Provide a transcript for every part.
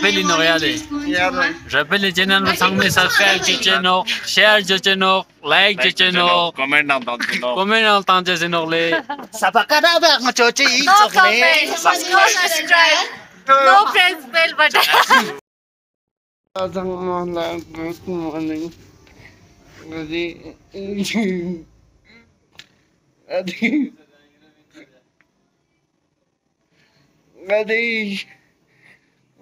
rappelle no ya de rappelle channel no sang me subscribe che no share che no like che no comment nó comment no tang che no le Sabakada ba nga chochi comment, no subscribe, no press bell button. Asang mala good morning.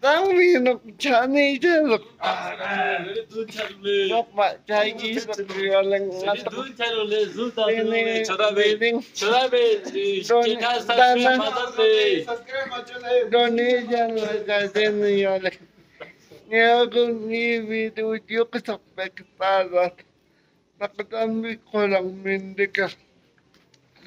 Damino chani chaluk. Nokma chayi yolang ngatok. Ini chadabe chadabe chekas tasmi madabe. Doni jalan kaden yolang. Nyaku ni video juga sampai kita lat. Nakatan mi kolang.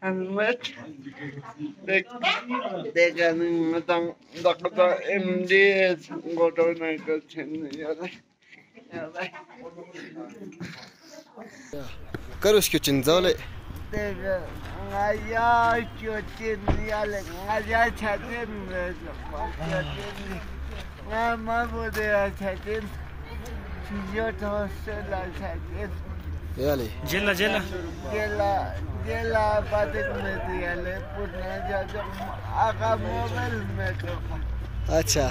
Hemmet deganından dakika emdi godona geçen yara. Karış köçün zavle. Dega ngaya köçün yale ngaya çatim ngama bu de çatim. Sizyo tosu la çatim. Really? Jilla, jilla. Jilla, jilla apatik mediyale. Puna jaja aga mobile meko. अच्छा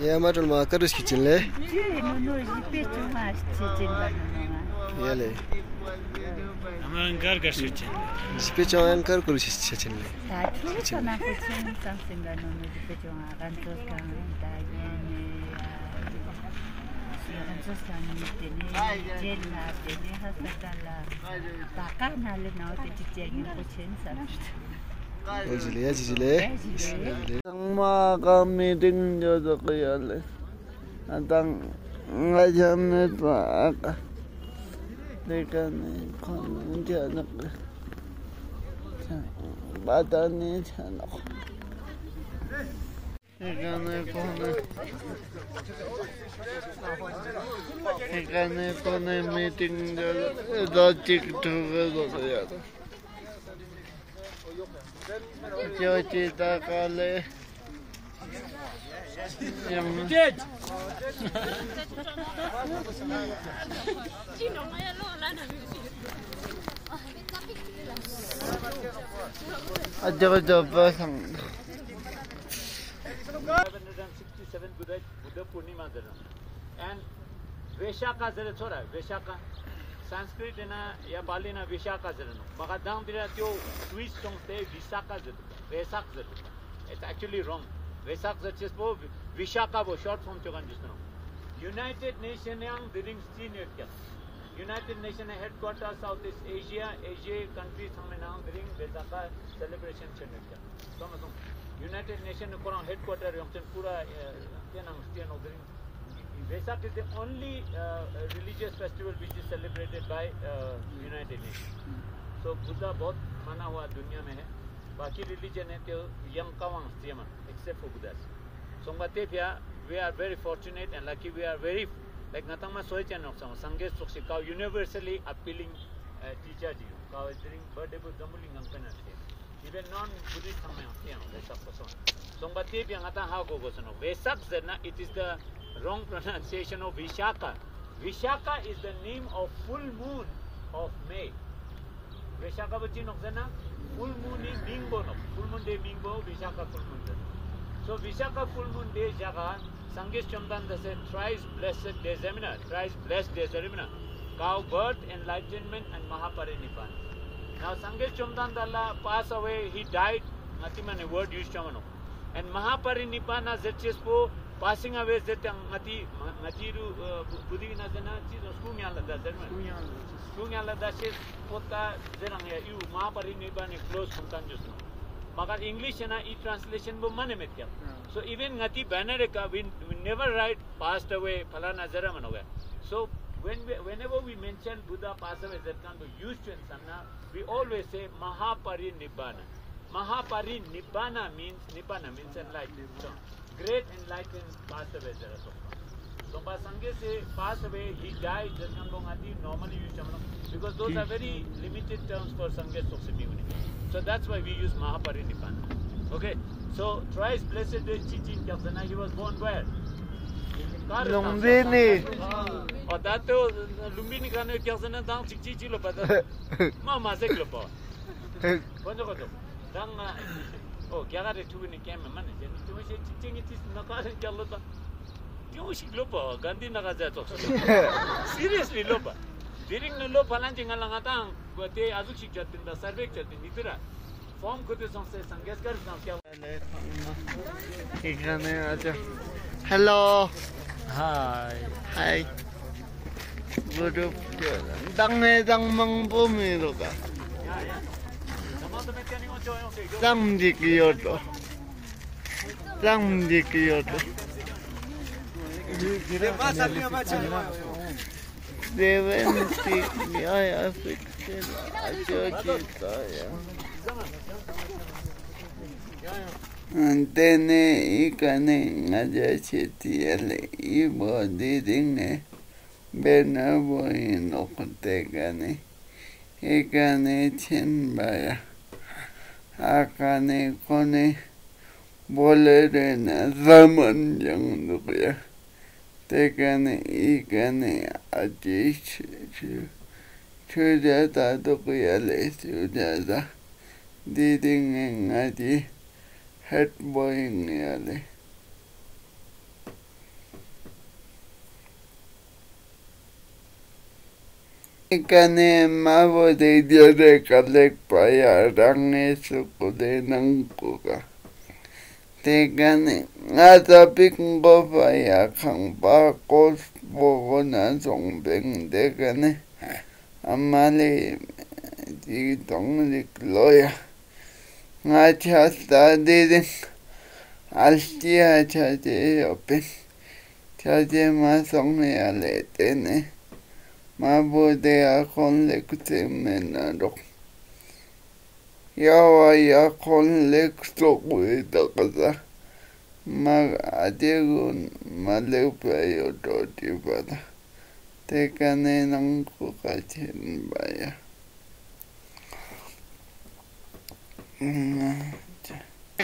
예 마들 마 카르스 키친레 노노 이페트 마스 치친바 예레 아만 가르가 치친 스페초 안 카르쿠르 치친레 다 추르잖아 고친 상생가 노노 이페초 아간토스카 다예네 아간토스카 니테네 젤나 테네 하사탈라 바카나레 나오테 치체기 고친 사르 Ojile, ya jile. Tangma ka meeting jo to kiyale. Atang nga jamme pa aka. Deka ne kon janak. Bata ne janak. Deka ne kon. Deka ne kon meeting jo to chik thuga to kiyale. Yang aja aja pasang. 567 Buddha, Buddha Purnima Zara. And Veshaka Zara Chora, Veshaka. Sanskrit है ना या बाली ना विशाखा जरनो मगर दाम दिला त्यो स्विस चोंग ते विशाखा जरनो वैसाख जरनो इट्स एक्चुअली रॉन्ग वैसाख जरनो जिस वो विशाखा वो शॉर्ट फॉर्म चोगन जिसनो यूनाइटेड नेशन यंग दिलिंग स्टीन क्या? यूनाइटेड नेशन है headquarter south east Asia Asia countries हमें नाम दिलिंग वैसाखा सेलिब्रेशन चल रही क्या? समझो। यूनाइटेड नेशन को रंग हेडक्वार्टर यंग चंद पूरा ये नाम स्टीन ओ Vesak is the only uh, religious festival which is celebrated by uh, United Nations. So Buddha बहुत माना हुआ दुनिया में है बाकी religion है तो यम कवांग तियमन except for Buddhas. So Matepia, we are very fortunate and lucky we are very like natang ma soy chan nok sang sangge sok universally appealing uh, teacher ji kau during birthday bu gamuli ngang kana even non Buddhist sang me tiang Vesak person. So Matepia ngata ha go go sono Vesak zena it is the wrong pronunciation of Vishaka. Vishaka is the name of full moon of May. Vishaka bachi nok zena full moon is Mingbo no. Full moon day Mingbo, Vishaka full moon day. So Vishaka full moon day jaga Sangis Chamdan dase thrice blessed day seminar, thrice blessed day seminar. Cow birth, enlightenment and Mahaparinipan. Now Sangis Chamdan Dalla passed away, he died, nothing man a word used chamano. And Mahaparinibbana zerchespo passing away zetang ngati ngatiru budi na jana chi skumya la da zerman. Skumya la da ses pota zerang ya iu Mahaparinibbana close puntan jusno. Maka English na e translation bo mane met kya. So even ngati banner ka we, we never write passed away phalana zara man hoga. So when we, whenever we mention Buddha passed away zerkan to use to in Sanna, we always say Mahaparinibbana. Mahaparinibbana means Nibbana means enlightened. So great enlightened passed away zara so. By Sangye passed away, he died, zerkan bo ngati normally use chamlo because those are very limited terms for Sangye Soksimi So that's why we use Mahaparinibbana. Okay, so thrice blessed is Chichin Kyapsana. He was born where? Lumbini. Oh, that to Lumbini kana Kyapsana dang Chichi chilo pa. 어 갸가레 투비니 게임에 만에 제 투시 칭칭이 티스 나카르 갸르다. 요시 글로바 간디 나가자 또. 시리어스리 로바 디링 노 로바란 징알랑아타 고테 아주 식자 된다 서베 쳤디 니드라 form खुद संसे संगेस कर काम क्या एक गाने अच्छा hello hi hi good डंग ने डंग मंग बो मेरे का 3時来ようと3時来ようと70 ya ya fikir acı kita ya Antene ikane ngaja chetiele ibo didingne benabo inokte gane ikane chenbaya. Hakan'ı konu bolerine zaman yandıya tekene ikene ateş çocuğa da dokuyale çocuğa da dediğin hadi hep boyun yale. ikane mabo de diore kalek paya rangi suku de nangkuka. Tekane ngata pikungo paya kangpa kos bogo na songbeng tekane amali di tonglik loya. Ngati hasta dedin alti hacha de yopin. Chaje ma songne ale tene. maboteakgonlectamenarok ya wa ya kgonlecstogoetagatsa magatšekong malepayototifala tekanelangkgogatšhepa ya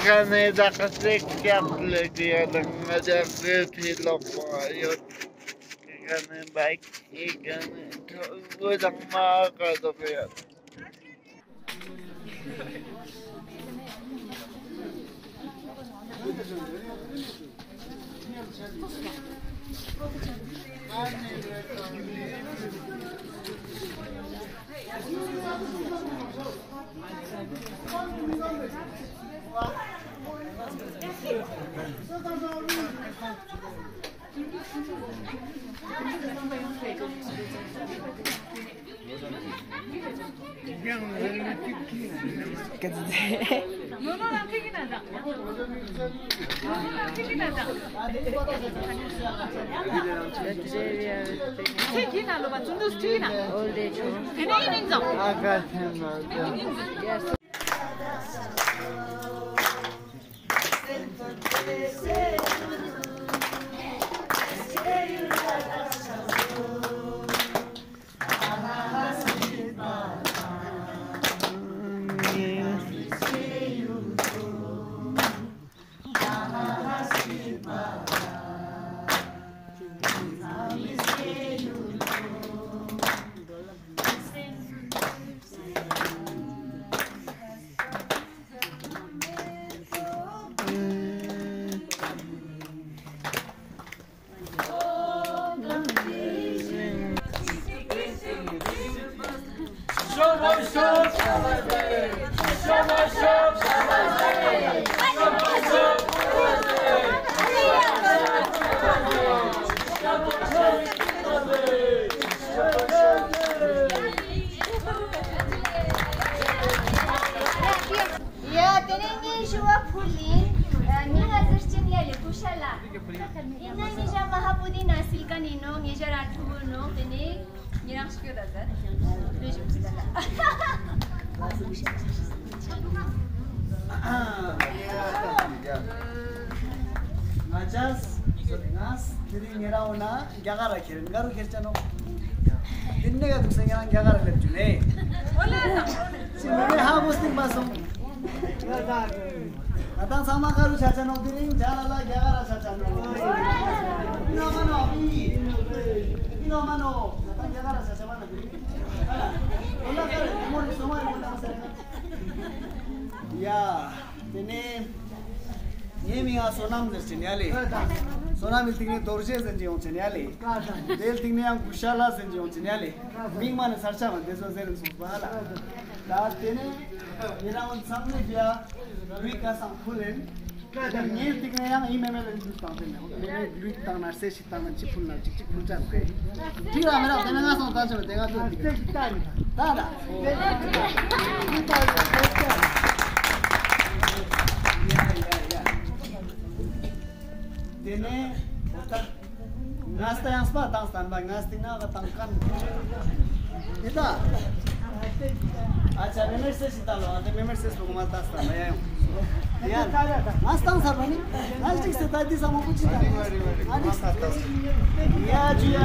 ganedagasekyapledianangajagephelagoayot coming back. He coming towards a mark of the field. Thank you. 그지? 너랑 피긴 하다. 너랑 피긴 하다. 피긴 하다. 준도 스티나. 올데죠. 괜히 인정. 아가 테마. Kaçacağız. Nas. Dedin yera ona gagara kerim. Garu kerçan o. Din ne gaduk sen yanan gagara lepçü ne? Şimdi ne ha bostin basım. Atan sama karu çaçan o dilin canala gagara çaçan o. ino mano, bi. İnoman o. Atan gagara çaçan bana dilin. Ola kar. Umur somar bu Ya. Benim Hem ya sonam dersin yali. Sonam iltikne dorje zenci onçin yali. Del tikne yang kuşala zenci onçin yali. Ming mana sarça mı dezo zerin sus bahala. Da tene yeraman samne biya rüika sampulen. Yer tikne yang imemel endüs tanfene. Lüit tanar se şit tanar çipullar çik çik pulçar kre. Tira mera tene nasıl tançı mı? Tega tu. Tega tu. Tega tu. Tega Beni otak Ngasta nasta, spa tang stan bang ngasti na ka tang kan. Ita. Acha memer se sita lo, ate memer se ko mata sta na yayo. Yan. Ngasta sa bani. Ngasti se tadi sa mo kuchita. Ngasta. Ya ji ya.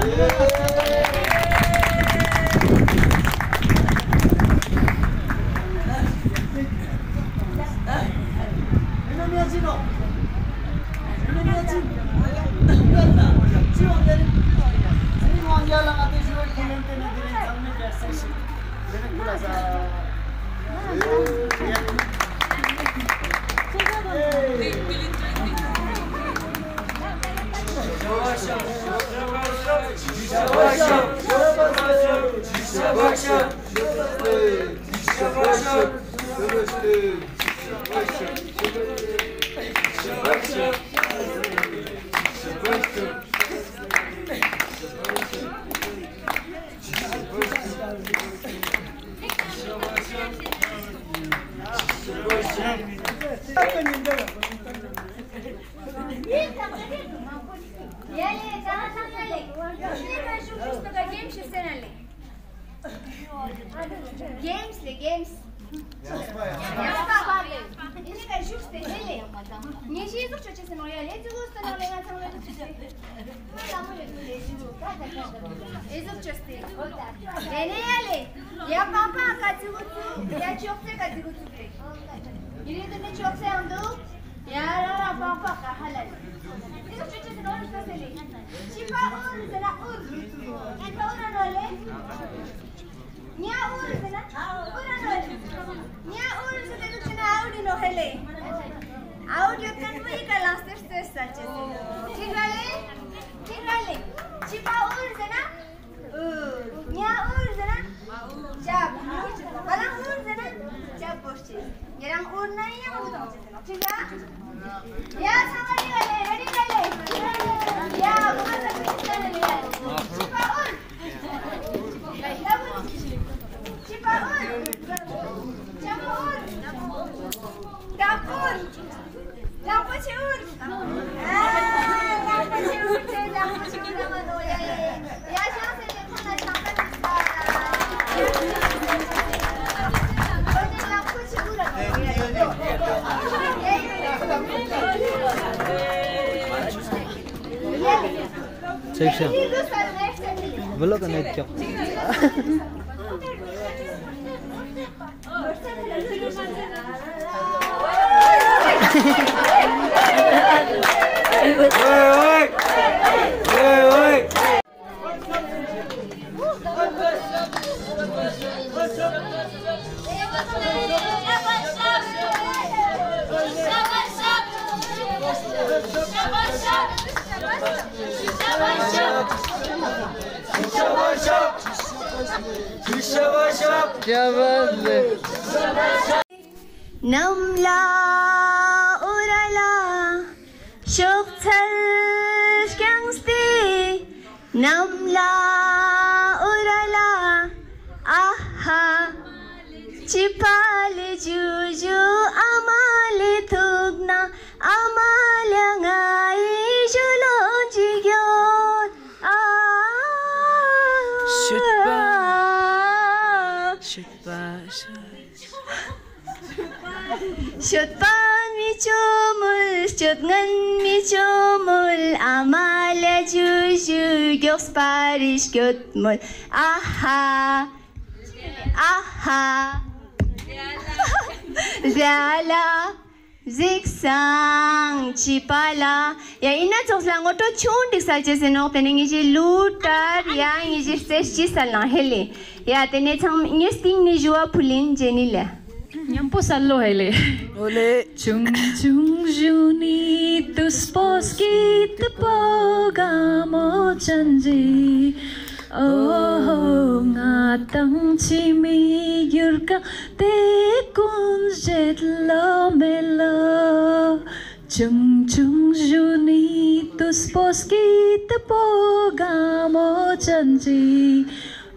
Ya papa ka zu gusto. Ya chokse ka zu gusto. Ini tu ne chokse andu. Ya ra ra papa ka halal. Ezu choche sen oya sta sele. Chipa ur sena ur. Enta ura no le. Nya ur sena. Ura no le. Nya ur sena tu chena audi no hele. Audio kan ui ka lastes tes sache. Tingale. Tingale. Chipa 얘랑 온라인이랑 보다 어쨌든 어떻게 야 상아리 갈래 레리 갈래 야 뭐가 자꾸 있잖아 레리 치파운 치파운 자운 라푼 라푼치운 아 라푼치운 라푼치운 라푼치운 야샤세 Itu. Belok kan itu. Namla aufs Bayerisch geht mal. Aha, aha. Zala, ziksang, chipala. Ya ina choslang oto chun diksal chese no tening ije lutar ya ije seshi salna hele. Ya tene cham ngesting ni jua pulin jenila. Yan po sa lo, Hailey. Uli. Chung chung juni tus poski tu poga mo chanji. Oh nga tang chi mi yurka te kun jet lo me lo. Chung chung juni tus poski tu poga mo chanji.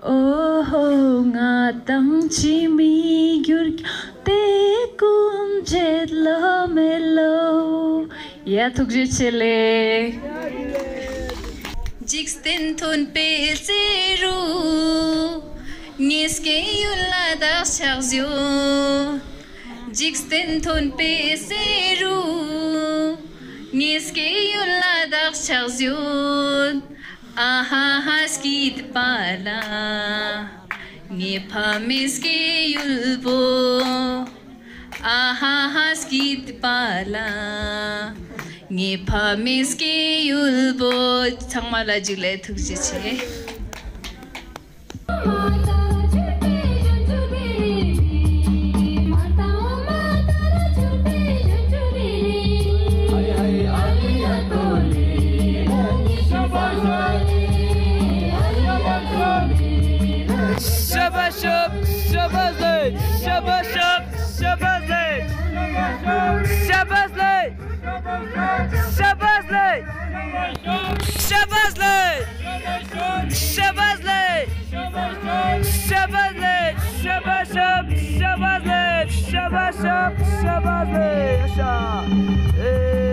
Oh nga tang chi mi yurka kum jedlo melo ya thuk je chele jiks tin thun pe zeru niske yulla da chargio jiks tin thun pe zeru niske yulla da chargio aha haskit pala nge phamis ke yulbo ahas git pala nge phamis ke yulbo changmala jile thukji che Şebazlı! Şebazlı! Şebazlı! Şebazlı! Şebaşap! Şebazlı! Şebaşap! Şebazlı! Yaşa! Ee...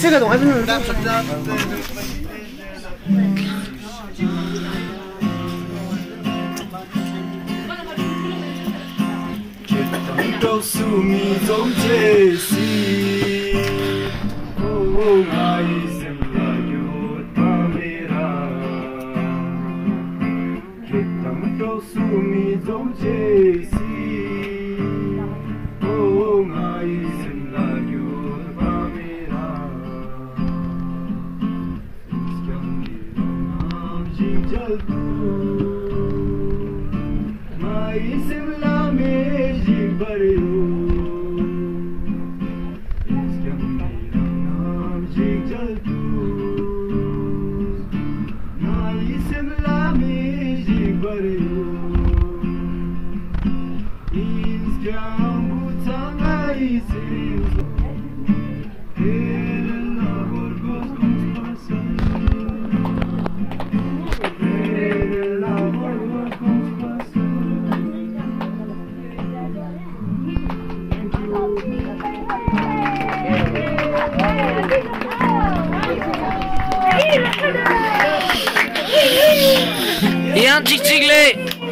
这个东西不能动。告诉你总解释。Oh, my, some of you are better. Get them to show me some taste.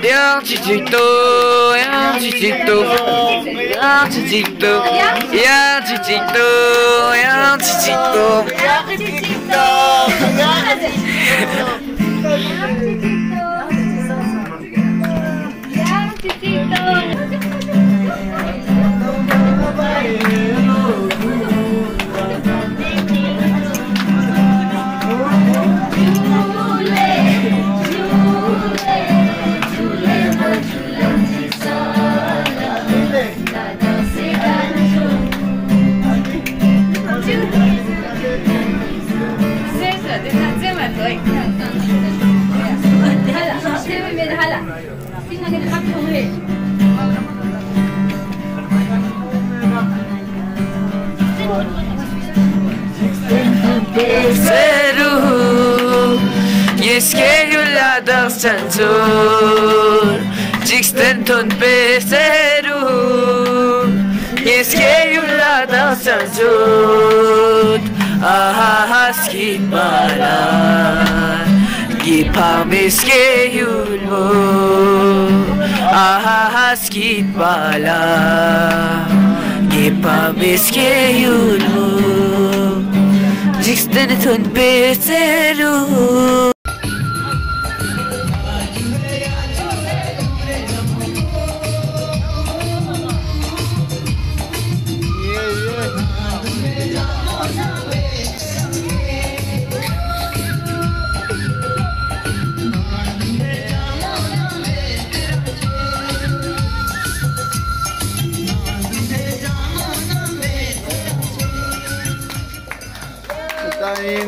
Yang Seru Yeskeyu la dar chansur Jixten ton pe seru Yeskeyu la dar chansur Ahas ki parar Gipamis ke yulmu. Ahas ki parar Gipamis ke yulmu. Six Denethon Bitteroo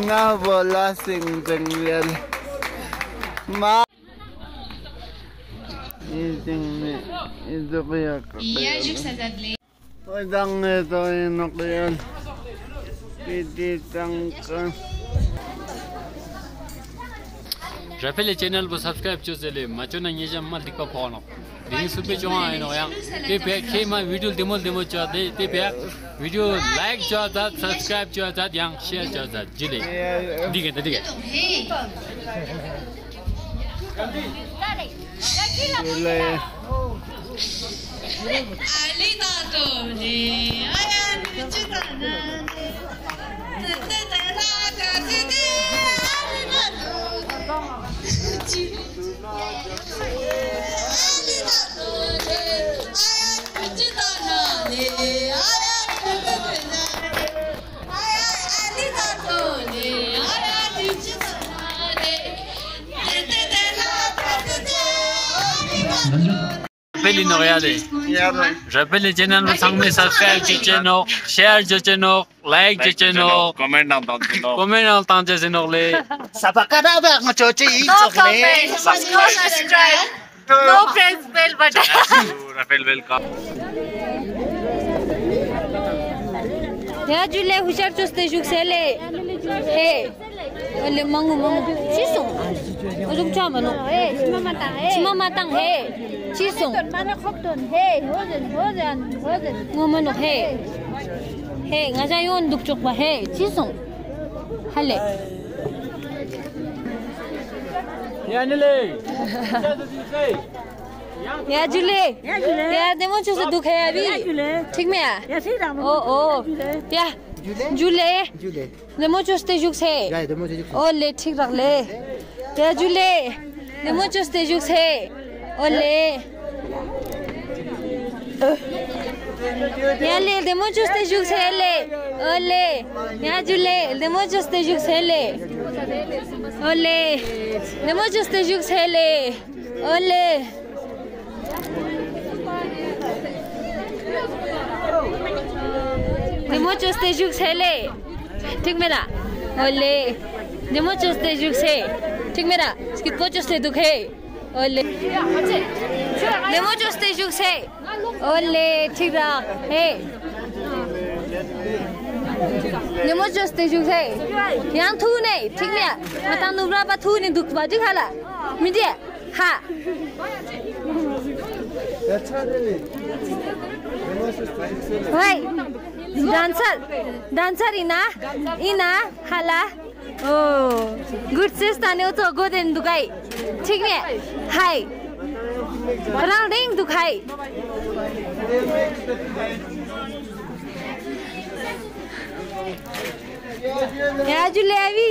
na bola sing jeng lian ma izing itu kaya iya juk sa dadli Udang ito yun ako yan. Tititang ka. Rapele channel bo subscribe cho zele. Macho na nyeja mal dikka pono. De dige Hey. Sule. Ali tato le aya nichuta na tete tera ka tete ali tato Ali tato rappel no ya de Yaron. rappel channel bu subscribe channel share channel like channel comment tang channel comment tang channel le Sapakada ba ang chochi No comments, no subscribe, no press bell button. rappel welcome Ya jule hushar choste juksele. Hey. lê mangu mangu. Chi song. Ojum cha mano. Chima matang he. Chima matang he. Chi song. Ton mana khop ton he. Hozen hozen hozen. Ngomo no he. He ngaja yon duk chok ba he. Chi song. Hale. Yanile. Ya Jule. Ya Jule. Ya demo chu se dukh hai abhi. Theek mein ya. Ya sahi raam. Oh oh. Ya. जुले? Jule. लेमो चोस्ते जुग से। Ya itu mau jadi. ओ ले ठीक रख ले। या जुले। लेमो चोस्ते जुग से। ओ ले या ले लेमो चोस्ते जुग से ले। ओ ले या जुले। लेमो चोस्ते जुग से ले। ओ ले। लेमो चोस्ते लेमो चोस्ते जुग से ले ठीक मेरा ओले नेमो चोस्ते जुग से ठीक मेरा स्किप पो चोस्ते दुखे ओले नेमो चोस्ते जुग से ओले ठीक रहा हे नेमो चोस्ते जुग से yang thu này ठीक मेरा mata nubra ba thu ni duk ba dik hala midie ha Woi, dancer, dancer dancer इना इना हाला ओ गुड सेस ताने उचो गोदेन दुखाइ ठिक ने हाय राउडिङ दुखाइ याजु लेवी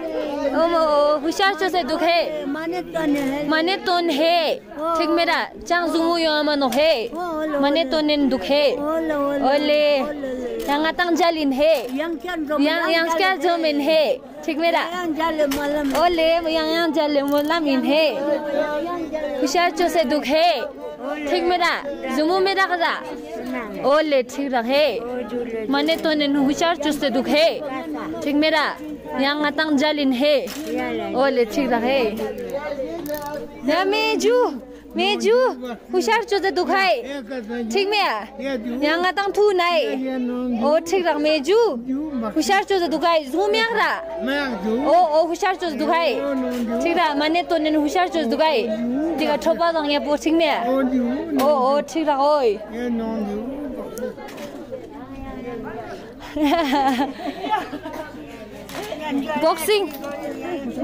हुशार चो से दुखे माने तोन है। ठीक मेरा चांग जुमु यो मनो है। माने तोन दुखे ओले yang atang jalin he yang yang yang ska jomin he ठीक मेरा। ओले yang yang jale मोलामिन हे। हुशार चो से दुखे ठीक मेरा, जुमु मेरा कजा ओले, ठीक रख हे मने तो ने हुशार चुस्ते दुख हे। ठीक मेरा। yang atang jalin he ओले ठीक रख हे या मेजू मेजू हुशार चुस्ते दुख है ठीक में yang atang thu nai ओ ठीक रख मेजू हुशार चुस्ते दुख है झूम yang ra ओ ओ हुशार चुस्ते दुख है ठीक रहा मने तो ने हुशार चुस्ते दुख है ठीक है ठोपा दंग या पो ठीक में ओ ओ ठीक रख ओय बक्सिङ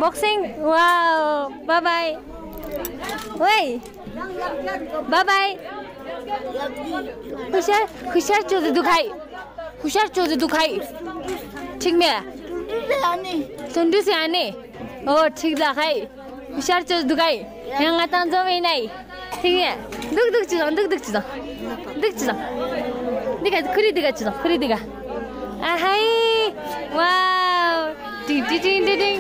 बक्सिङ वा बाबाई ओइ बाबाई खुसियार खुसियार चोजो दुखाइ खुसियार चोजो दुखाइ ठिक मे सुन्डु से आने हो ठिक दाखाइ खुसियार चोज दुखाइ यहाँ त जमै नै ठिक दुख दुख चुज दुख दुख चुज दुख चुज दिगा खुरी दिगा चुज खुरी दिगा आहाई वा ding ding ding ding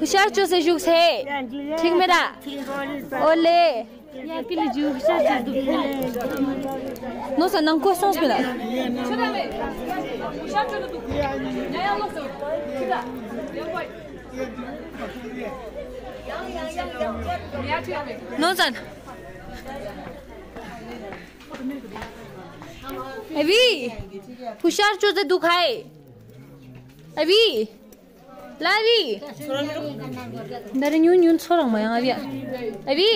हुशार चो से जुग से। ठीक मेरा? ओले। या पिले जु हुशार चो नो सा नंग को सोच मेरा नो सन अभी, हुशार चो से दुखाए। अभी लावी नारे न्यून न्यून छोरंग माया अभी अभी।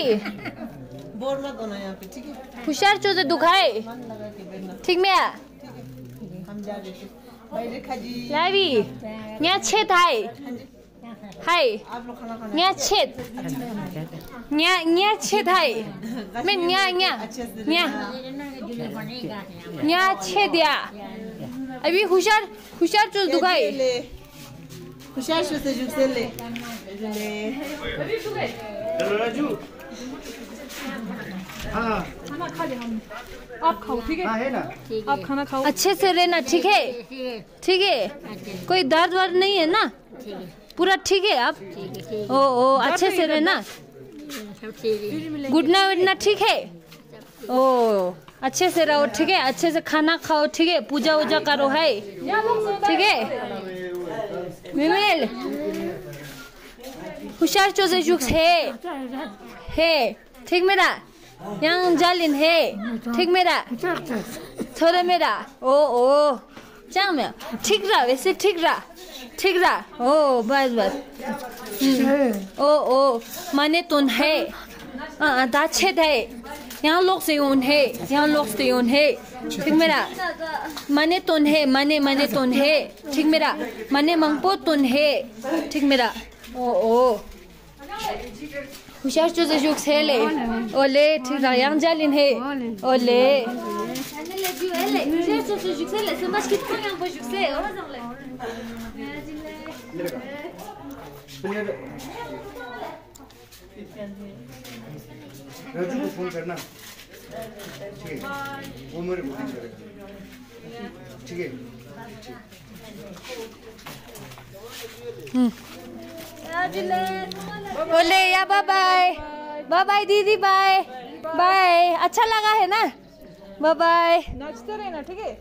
हुशार चो से दुखाए। ठीक में लावी यहाँ छेद है हाय। यहाँ छेद। यहाँ यहाँ छेद है मैं, यहाँ यहाँ। यहाँ। यहाँ छेद या अभी हुशार हुशार चो दुखाए हुशार से जुग से ले। चलो राजू। हाँ। आप खाओ ठीक है? हाँ है ना? आप खाना खाओ। अच्छे से रहना ठीक है? ठीक है? कोई दर्द वर्द नहीं है ना? पूरा ठीक है आप? ओ ओ अच्छे से रहना गुडना विडना ठीक है? ओ। अच्छे से रहो ठीक है? अच्छे से खाना खाओ ठीक है? पूजा वूजा करो है? ठीक है? मिमिल हुशार चोजे जुक्स है। है। ठीक मेरा? yang jalin he ठीक मेरा? थोड़ा मेरा? ओ ओ। जाओ मैं? ठीक रहा वैसे ठीक रहा। ठीक रहा। ओ बस बस। ओ ओ। माने तुन है। हाँ दाछेद है। यहाँ लोग से उन है यहाँ लोग से उन है ठीक मेरा मने तुन है माने माने तुन है ठीक मेरा मने मंगपो तुन है ठीक मेरा ओ ओ हुशार चो जुग से ले ओले ठीक रहा यहाँ जालिन है ओले हुशार चो राजू को फ़ोन करना। ठीक है। वो मेरे को फ़ोन करेगा ठीक है। ओले या बाय बाय बाय बाय दीदी बाय बाय अच्छा लगा है ना? बाय बाय नाचते रहना ठीक है?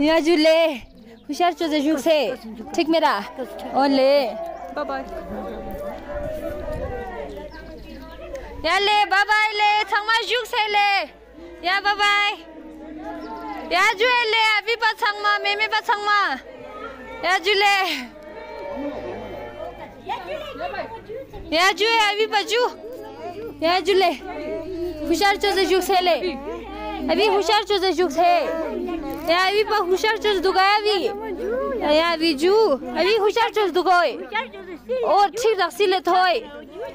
यहाँ जुले। हुशार चो जुग से। ठीक मेरा? ओले। बाय बाय या ले बाय बाय ले थंगमा जुग से ले या बाय या जुए ले अभी पछंगमा मेमे पछंगमा या जुले या जुए अभी बजू या जुले हुशार चो जुग से ले अभी हुशार चो जुग से या अभी पर हुशार चो दुगाया भी या अभी जू अभी हुशार चो दुगोय ओ ठीक रख सिले थोय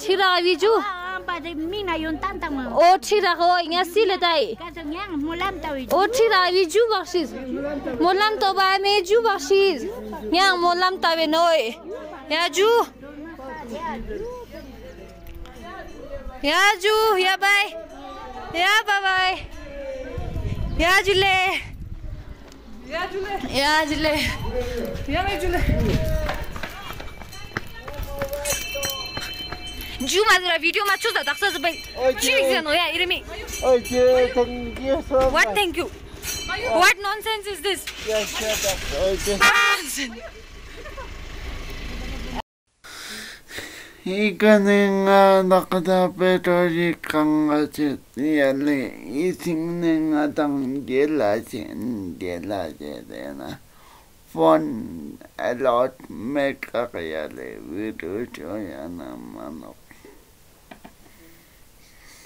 ठीक रख अभी Ochira go inga sile tai. Ochira vi ju bakshiz. Molam to ba me ju bakshiz. Ya molam ta ve noy. Ya ju. Ya ju ya bai. Ya babai. Ya jule. Ya jule. Ya jule. Ya jule. Jumadura video ma chuza taksa zubai. Chik zeno ya irimi. Okay, thank you so much. What thank you? What nonsense is this? Yes, shut. Okay. Nonsense. Ikaninga nakata petori kanga chet yale isingninga tang jela chen jela jedena fun a lot make a le video choyana manok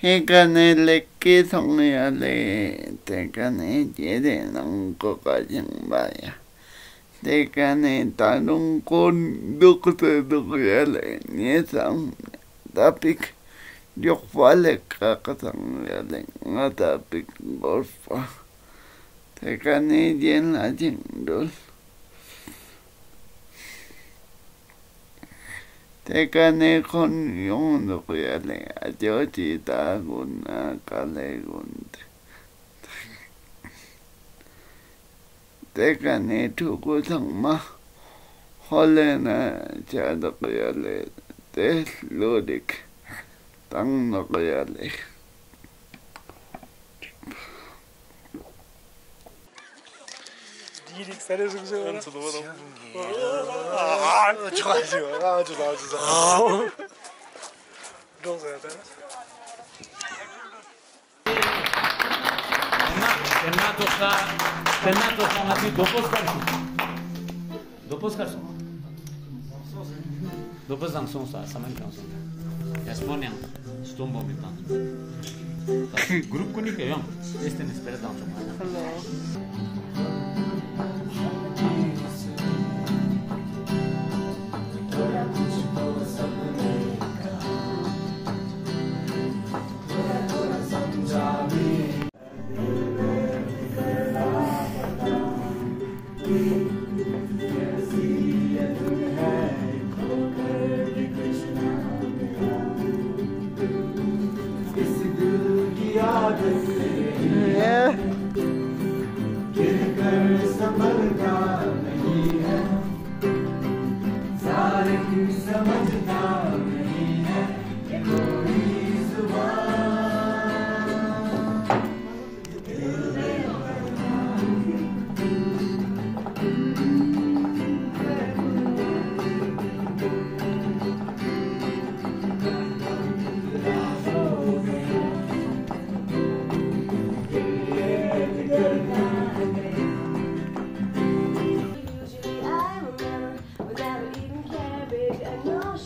Hikane leki thongya le tekane jere nang kokajang baya. dekane tanung kon dukta dukyale nisam tapik yokpale kakasang yale nga tapik golfa dekane jen la jindul dekane kon yung dukyale ajo chita guna kale gunte teka ne tuku tsangma hole na chada kuya le te lurik tang no kuya le. Dirik sare zhugzhu wala? Chukha zhiwa, chukha zhiwa. Chukha zhiwa. Тематоса, тематоса на ти допускаш? Допускаш? Допуздам сум са, самен кам сум. Ја спомням, стумбо ми там. Групко нике, јам. Истина, спередам сум. Hello.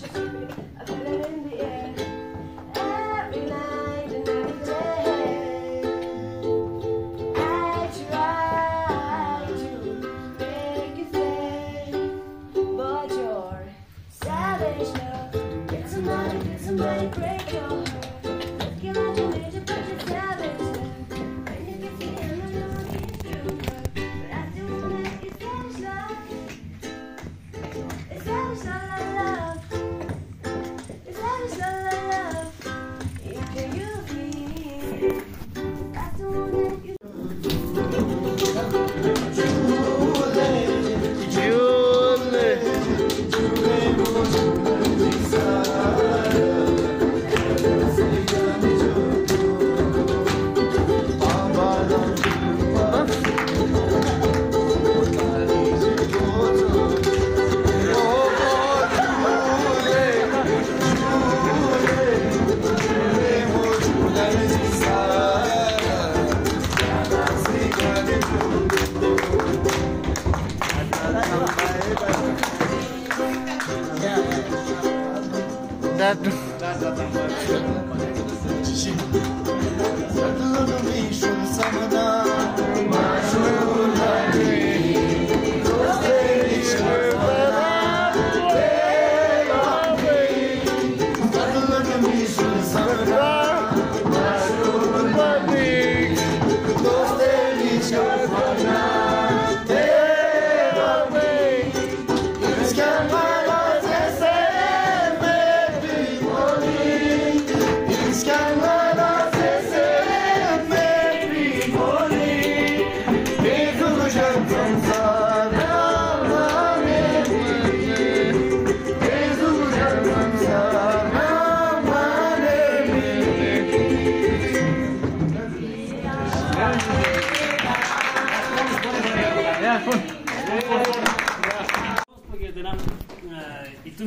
Washington.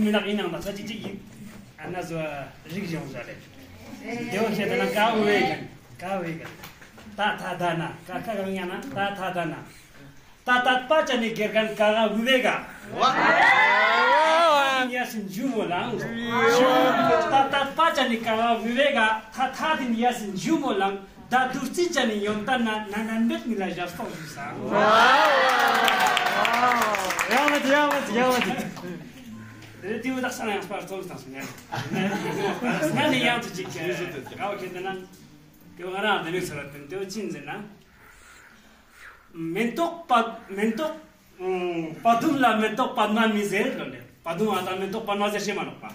mina inang da sachi chigi anna zwa rik ziong zwa le dewa xe dana ka uwe gan ka uwe gan ta ta dana ka ka gang yana ta ta dana ta ta pa chani ger gan ka ga uwe ga ya sin jumo lang ta ta pa chani ka ga uwe ga ta ta din ya sin jumo lang da durci chani yonta na na na met mila jasto sa wow wow wow 야마디 야마디 야마디 Ти вот так я спрашиваю, тоже там смеял. Надо я тут чик. А вот это нам говорят, да весь рад, ты очень зена. Менток под менток падум ла менток падман мизер лоле. Падум ата менток падман зе шемано па.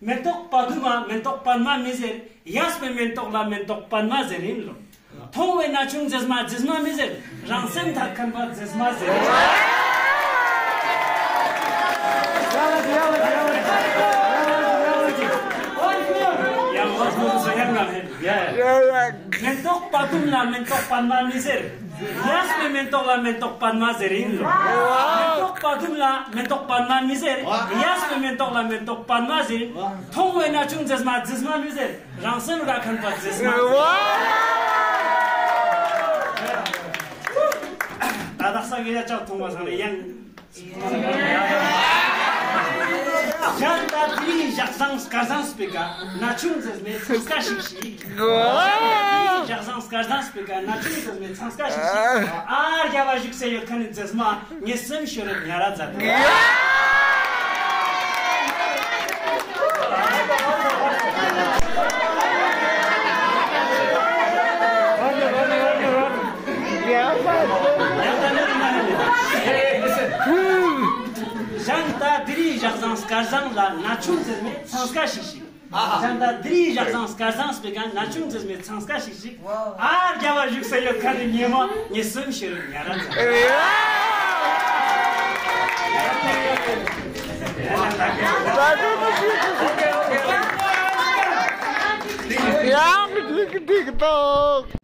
Менток падума менток падман мизер. Яс пе менток ла менток падман зе рим ло. Тон ве начун зезма зезма мизер. Жансем так канба зезма зезма. mentok patum la mentok panma miser yas me mentok la mentok panma zerin mentok patum la mentok panma miser yas me mentok la mentok panma zerin thong we na chung jesma jesma miser Rangsen ra khan pa jesma ta sa gila chau chak thong ma sang yang Janta dini jaksan skarzan speka, na chung zezme tsanska shikshi. Dini jaksan skarzan speka, na chung zezme tsanska shikshi. Ah. Ar yava jikse yotkani zezma, nyesim shoret nyara zate. संस्कार संग ला नाचुम जिस में संस्कार शिक्षिक जंदा द्री जा संस्कार संग स्पेगन नाचुम जिस में संस्कार शिक्षिक आर जावर जुक से योग कर नियम ये सब शुरू यारा Yeah, I'm a dick, dick, dog.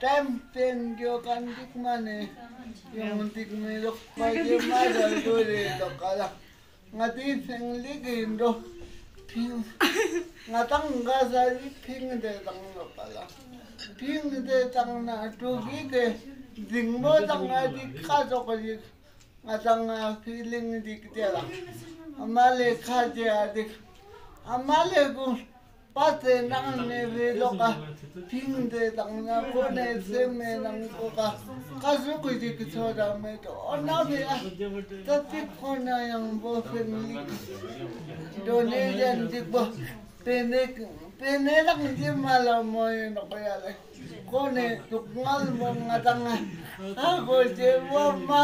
tam ten yo kandik mane yung tik me lo pa je ma da do le lo kala ngati seng li gin do ping. Ngatang ga sa li ping de dang lo kala ping de dang na to gi de ding mo dang na di ka jo ko ji ngatang na feeling dik de la. Amale kha je adik amale gu pase nang ne ve lo ka ping de dang na ko ne se me nang ko ka. Ka su ko ji ki cho da me to on na ve a ta ti ko na yang bo fe mi do ne yan ji bo pe ne pe ne dang ji ma la mo ye no ko ya le. Ko ne tu ngal mo nga dang a ko je wo ma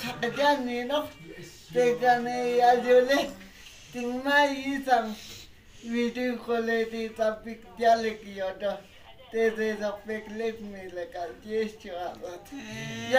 ka ja ni no te ka ne ya jo le. Ting ma yi sang Με δύο κολέδε είναι αφιγγιάλε και όλα. Τέσσερι αφιγγιάλε με, λέκα.